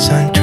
Trees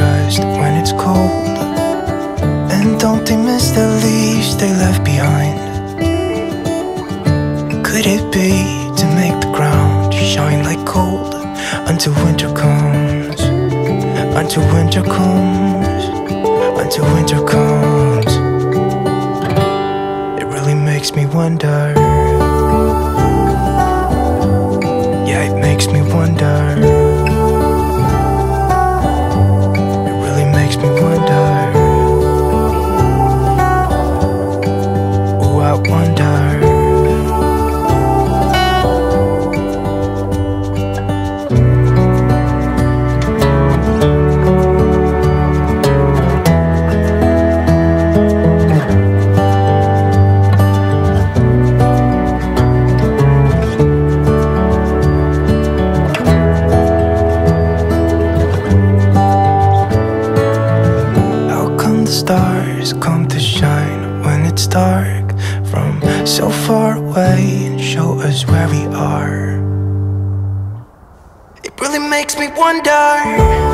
really makes me wonder.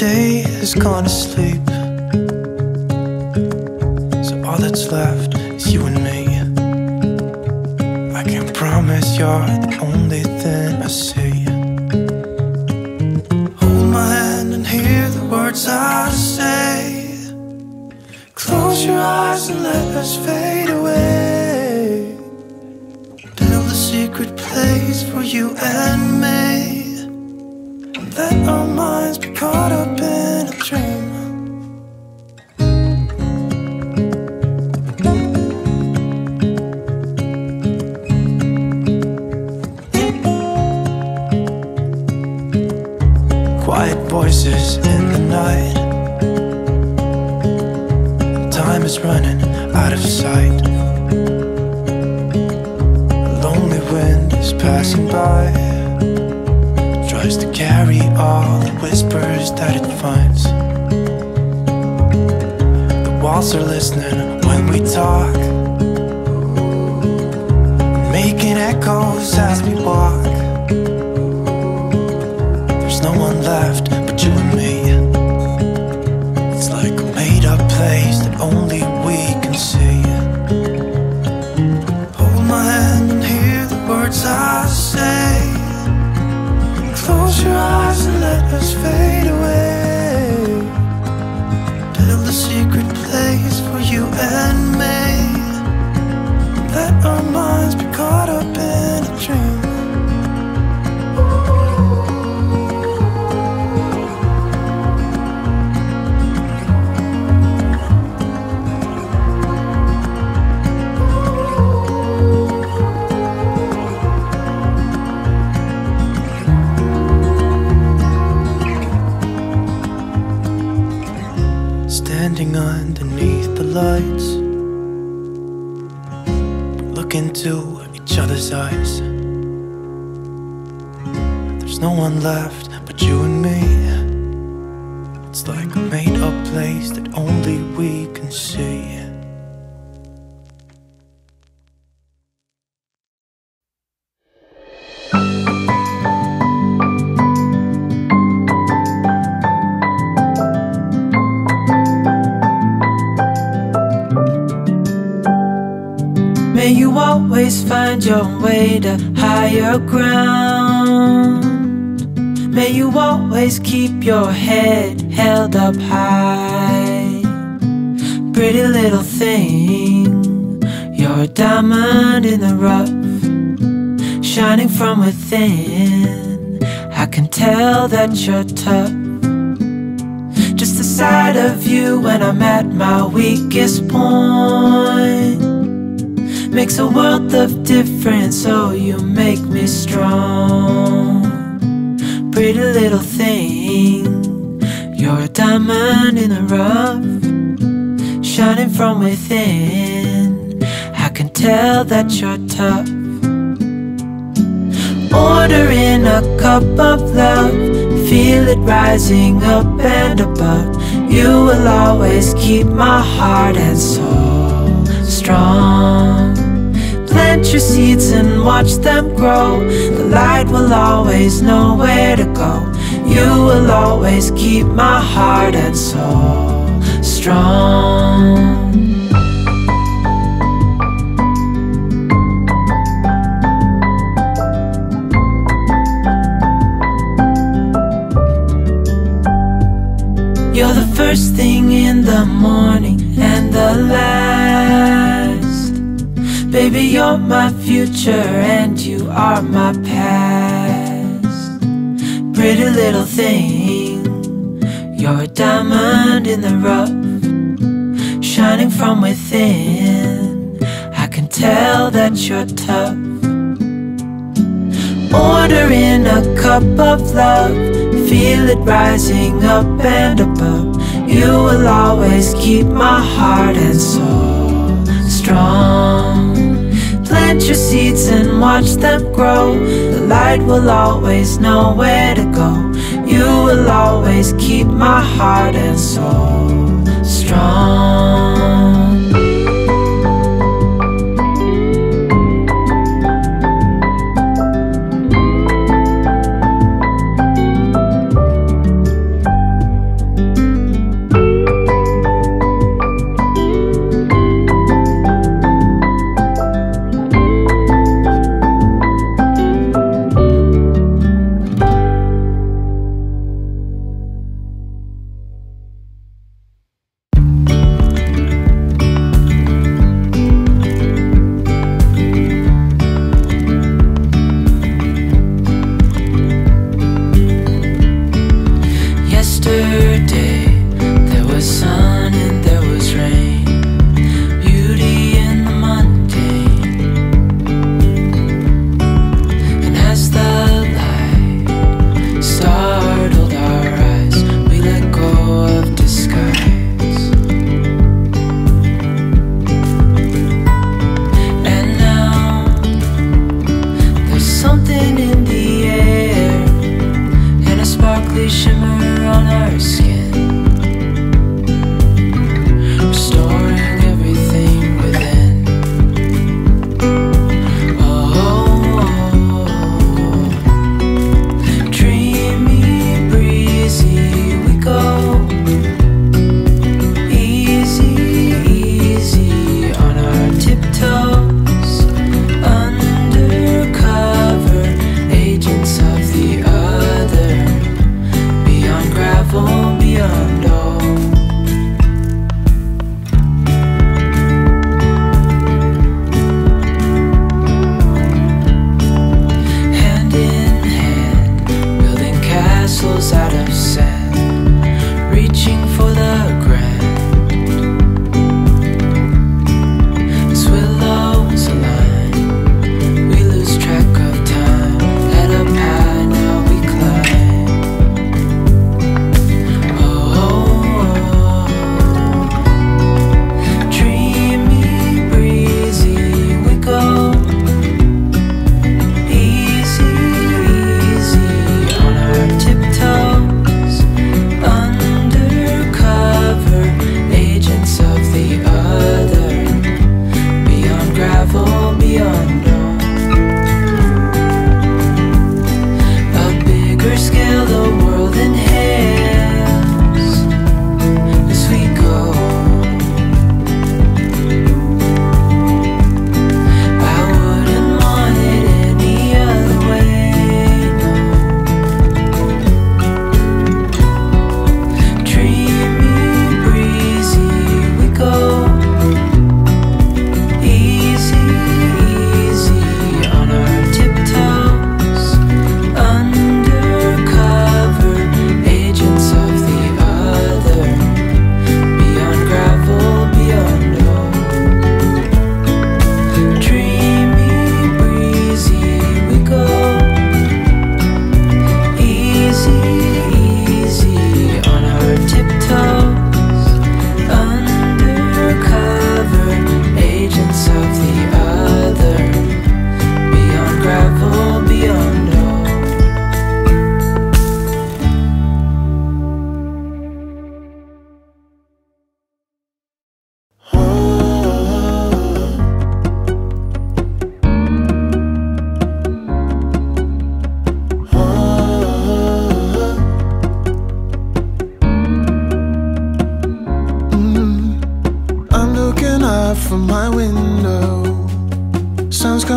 Yesterday has gone to sleep. So all that's left is you and me. I can promise you're the only thing I see. Hold my hand and hear the words I say. Close your eyes and let us fade away. Build a secret place for you and me. Caught up in always find your way to higher ground. May you always keep your head held up high. Pretty little thing, you're a diamond in the rough, shining from within. I can tell that you're tough. Just the sight of you when I'm at my weakest point makes a world of difference. Oh, you make me strong. Pretty little thing, you're a diamond in the rough, shining from within. I can tell that you're tough. Ordering a cup of love, feel it rising up and above. You will always keep my heart and soul strong. Plant your seeds and watch them grow. The light will always know where to go. You will always keep my heart and soul strong. You're my future and you are my past. Pretty little thing, you're a diamond in the rough, shining from within. I can tell that you're tough. Ordering a cup of love, feel it rising up and above. You will always keep my heart and soul strong. Plant your seeds and watch them grow. The light will always know where to go. You will always keep my heart and soul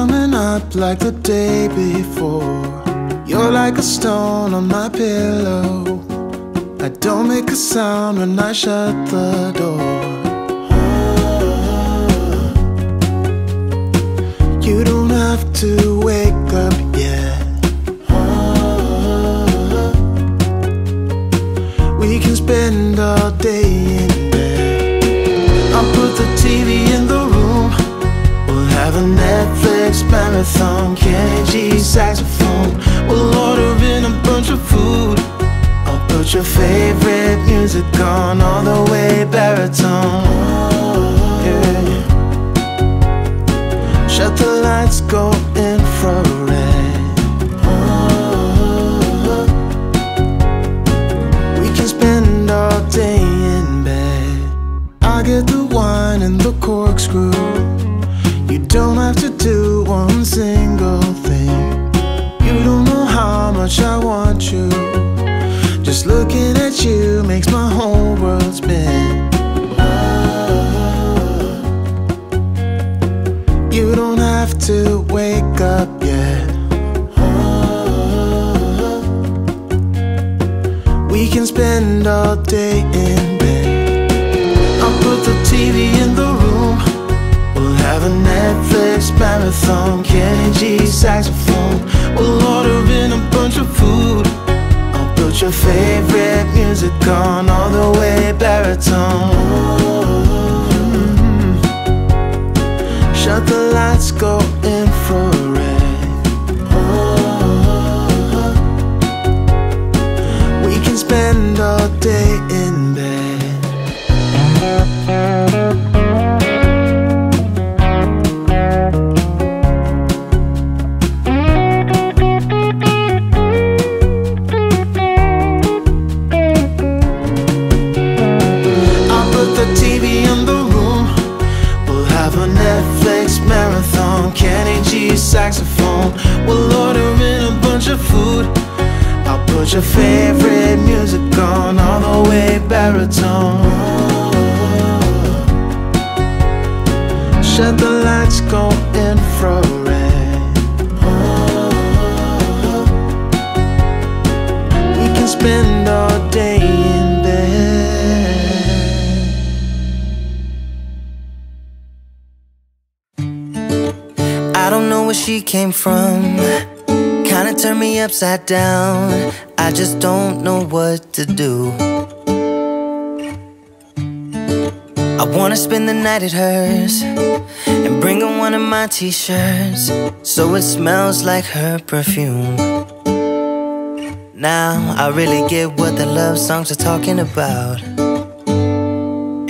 coming up like the day before. You're like a stone on my pillow. I don't make a sound when I shut the door. You don't have to wake up yet. We can spend all day in bed. I'll put the TV in the room. We'll have a Netflix marathon. Kenny G saxophone. We'll order in a bunch of food. I'll put your favorite music on all the way baritone. Yeah. Shut the lights, go infrared. We can spend all day in bed. I get the wine and the corkscrew. Do one single thing. You don't know how much I want you. Just looking at you makes my whole world spin. Oh. You don't have to wake up yet. Oh. We can spend all day in bed. I'll put the TV in the marathon. Kenny G saxophone. We'll order in a bunch of food. I'll put your favorite music on all the way baritone. Shut the lights, go infrared. Put your favorite music on all the way baritone. Shut the lights, go infrared. We can spend all day in bed. I don't know where she came from. Kinda me upside down. I just don't know what to do. I wanna spend the night at hers and bring her one of my t shirts so it smells like her perfume. Now I really get what the love songs are talking about.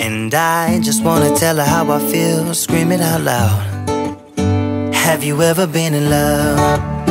And I just wanna tell her how I feel, scream it out loud. Have you ever been in love?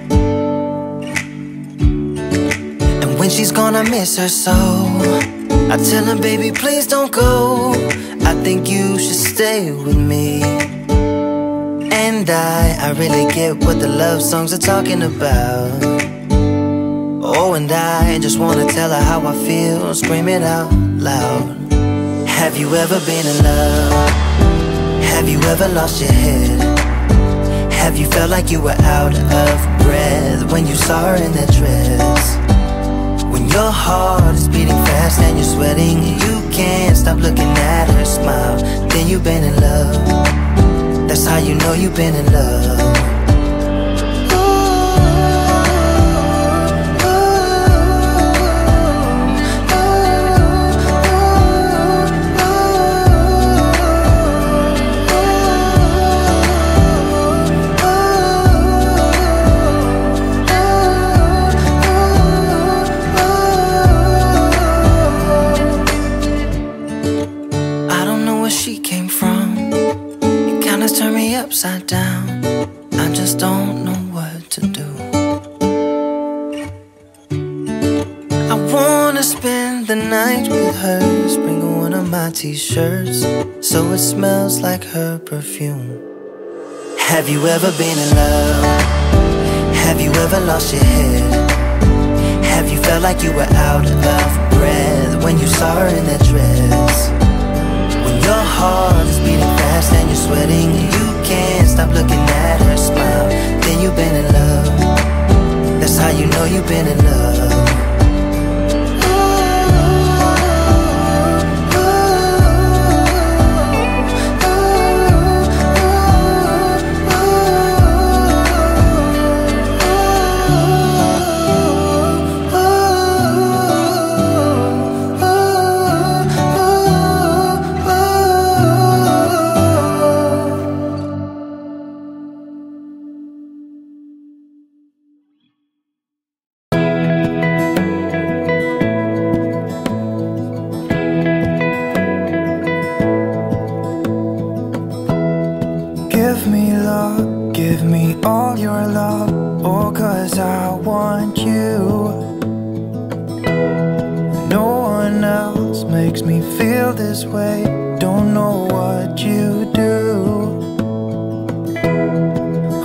She's gone, I miss her so. I tell her, baby, please don't go. I think you should stay with me. And I, I really get what the love songs are talking about. Oh, and I just wanna tell her how I feel, scream it out loud. Have you ever been in love? Have you ever lost your head? Have you felt like you were out of breath when you saw her in that dress? Your heart is beating fast and you're sweating and you can't stop looking at her smile, then you've been in love. That's how you know you've been in love. The night with her, sprinkle one of my t-shirts so it smells like her perfume. Have you ever been in love? Have you ever lost your head? Have you felt like you were out of breath when you saw her in that dress? When your heart is beating fast and you're sweating, you can't stop looking at her smile. Then you've been in love. That's how you know you've been in love. Makes me feel this way. Don't know what you do.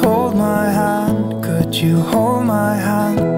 Hold my hand, could you hold my hand?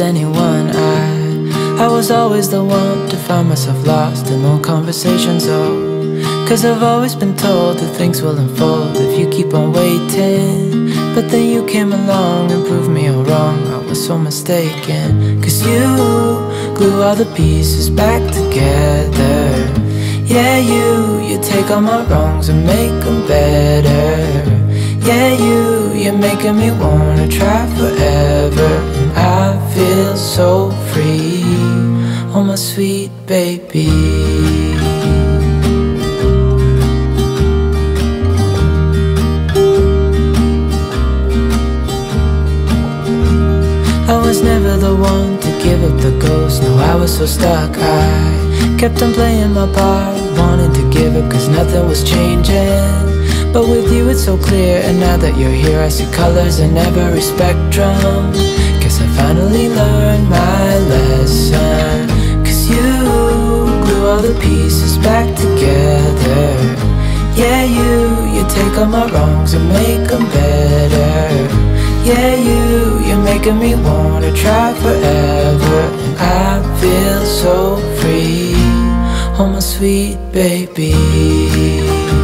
Anyone. I I was always the one to find myself lost in long conversations. Oh, cause I've always been told that things will unfold if you keep on waiting. But then you came along and proved me all wrong. I was so mistaken. Cause you glue all the pieces back together. Yeah, you, you take all my wrongs and make them better. Yeah, you, you're making me wanna try forever. Feel so free, oh my sweet baby. I was never the one to give up the ghost. No, I was so stuck. I kept on playing my part Wanted to give up cause nothing was changing. But with you it's so clear And now that you're here I see colors in every spectrum finally learned my lesson. Cause you glue all the pieces back together. Yeah, you, you take all my wrongs and make them better. Yeah, you, you're making me wanna try forever. I feel so free, oh my sweet baby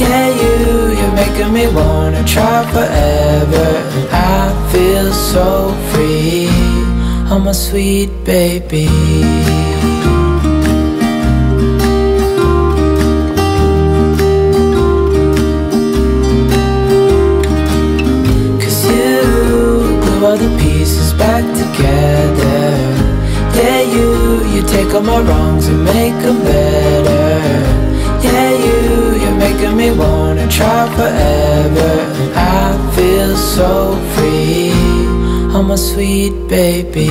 Yeah, you, you're making me wanna try forever. I feel so free, oh my sweet baby. all the pieces back together Yeah, you, you take all my wrongs and make them better you, making me wanna try forever. I feel so free, oh my sweet baby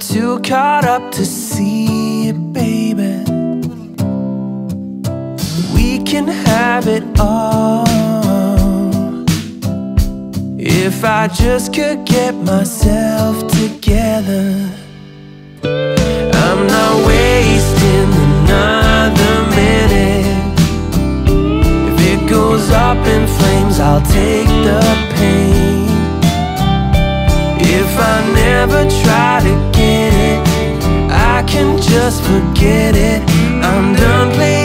too caught up to see it, baby. We can have it all. If I just could get myself together I'm not wasting another minute. If it goes up in flames, I'll take the pain. If I never try to just forget it. I'm done playing.